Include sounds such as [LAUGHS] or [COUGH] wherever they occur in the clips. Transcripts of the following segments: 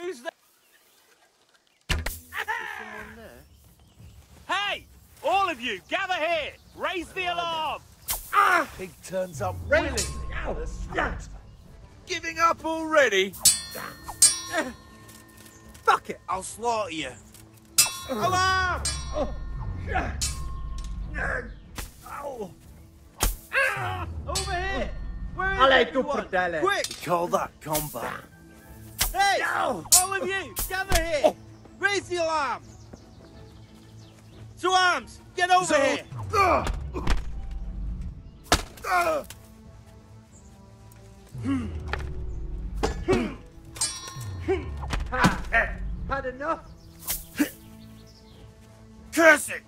Who's there? someone there? Hey! All of you, gather here! Raise the alarm! Ah! Pig turns up willingly. Giving up already? Fuck it, I'll slaughter you. Alarm! Over here! Where is Allez, tout everyone? pour d'aller. Quick! Call that combat. Hey! All of you, gather here! Raise the alarm! To arms! Get over here! Had enough? Curse it!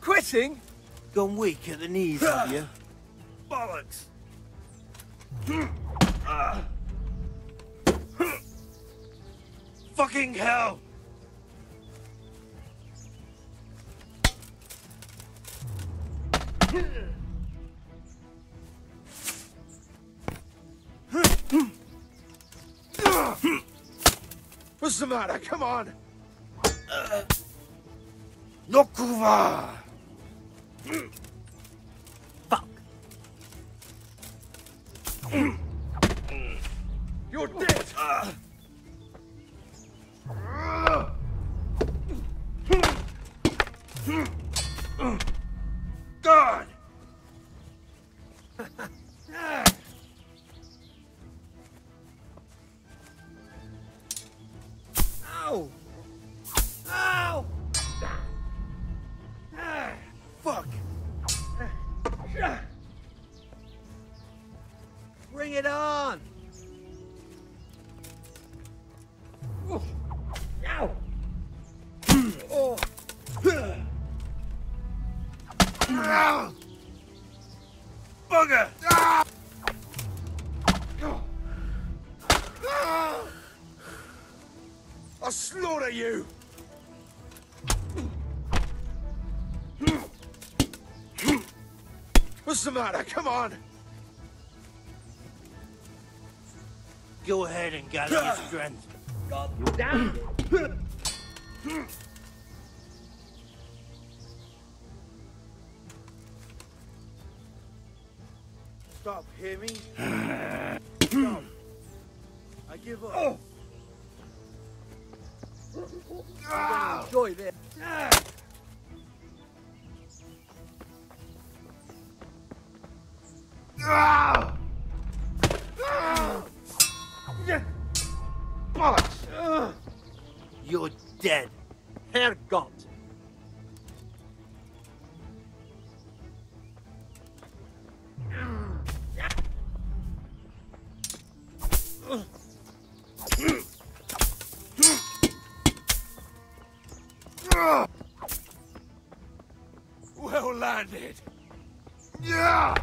Quitting? Gone weak at the knees, have you? Bollocks! Fucking hell! What's the matter? Come on! Nokuva! Fuck! I'll slaughter you! What's the matter? Come on! Go ahead and gather your strength. God damn! Stop, hear me? [SIGHS] Stop. I give up. Oh. Ah! Enjoy this. Ah! Yeah.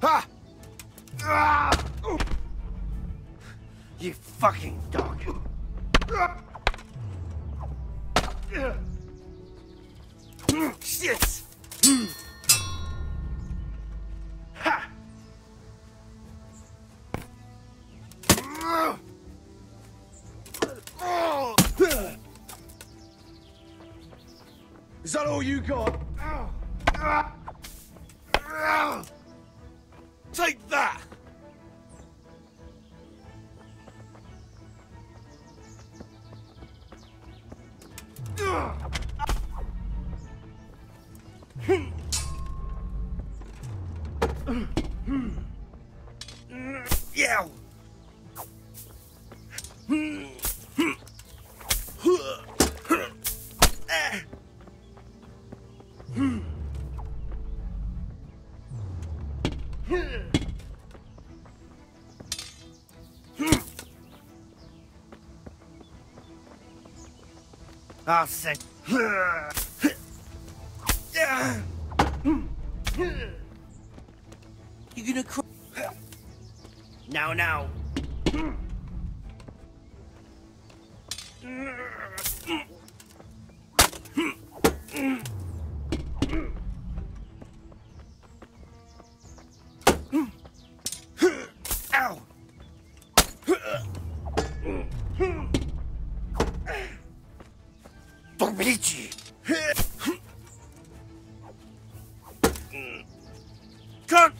Ha! Ah! You fucking dog. Shit! You got? Take that! Yeah! I'll say. You're gonna cry. Now, now. Mm-hmm. Torbici! Cunt!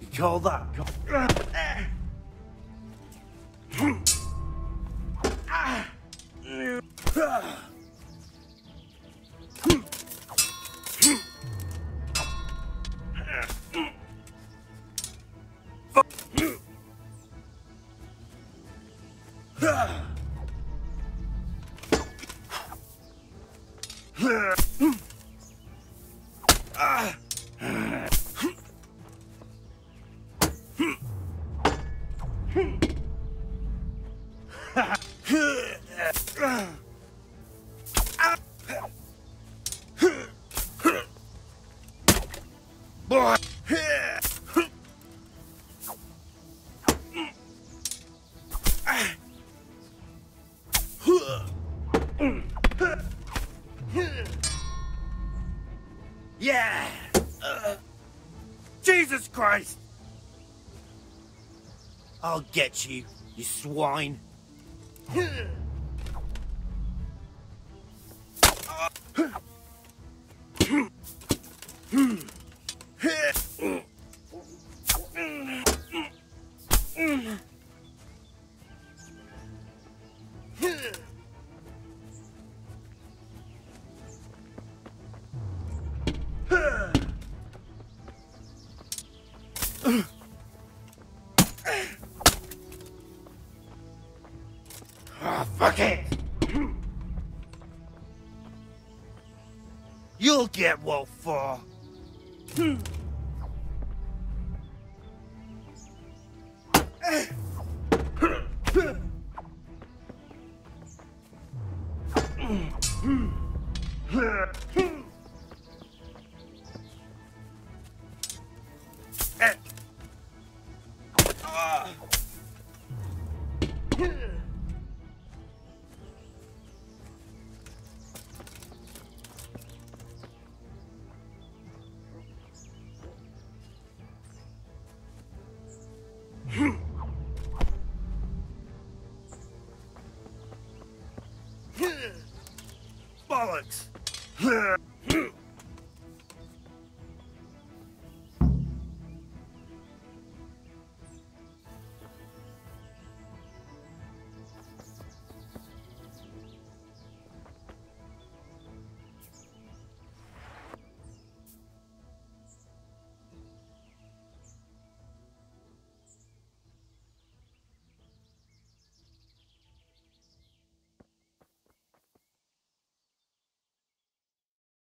You call that? Boy! Yeah! Uh, Jesus Christ! I'll get you, you swine. Fuck it! You'll get what for. Hmm. Bollocks! [LAUGHS]